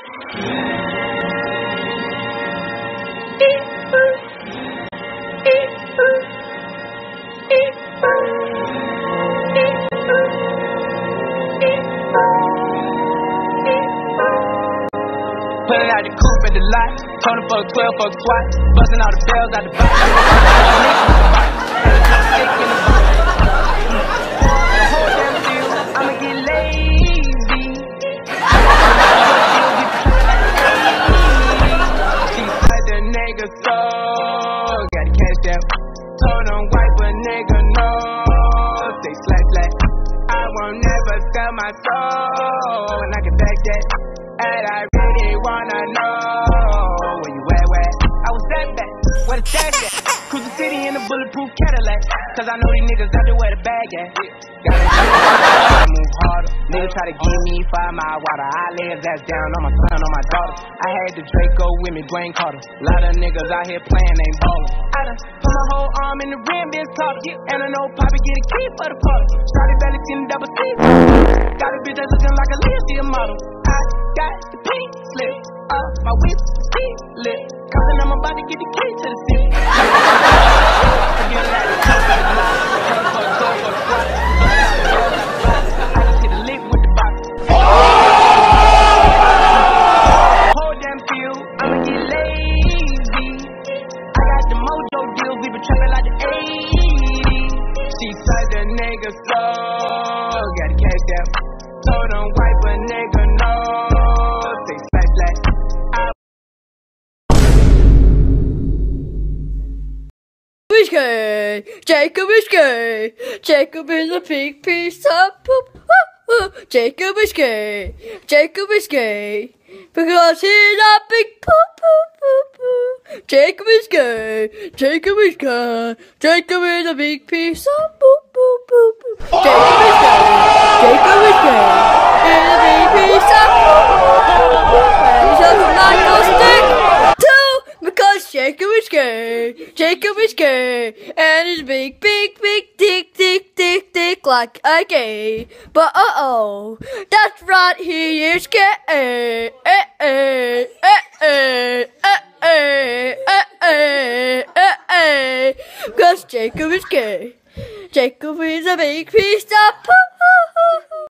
Pulling out the coupe at the lot. Tony fuck 12, fuck SWAT. Busting all the bells out the box. Nigga so got the cash out. Told wipe a nigga no. I won't never sell my soul, and I can back that. And I really wanna know where you at, where? I was that back, where the stash at? Cruise the city in a bulletproof Cadillac. Cause I know these niggas out there where the bag at. Gotta move harder. Niggas try to give me five mile water. I lay his ass down on my son, on my daughter. I had the Draco with me, Dwayne Carter. Lot of niggas out here playing, ain't ballin'. I done put my whole arm in the rim, bitch talk. And I know Poppy get a key for the party. Started belly in double C. Got a bitch that's looking like a Lindsay model. I got the pink slip up my whip, lit. Cause I'm about to get the key been trapping like the 80s. She said the nigga so got the cash out. Told him wipe a nigga no. Jacob is gay. Jacob is a big piece of poop. Jacob is gay. Jacob is gay. Because he's a big poop, poop, poop, poop. Jacob is gay. Jacob is gay. Jacob is a big piece of poop, poop, poop, poop. Jacob is gay. Jacob is gay. He's a big piece of poop, poop, poop, poop. And he's a nacho stick. Two, because Jacob is gay. Jacob is gay. And his big, big, big dick, dick, dick, dick like a gay. But uh oh, that's right, he is gay. Eh, eh, eh, eh, eh, eh, eh, eh. Because Jacob is gay. Jacob is a big piece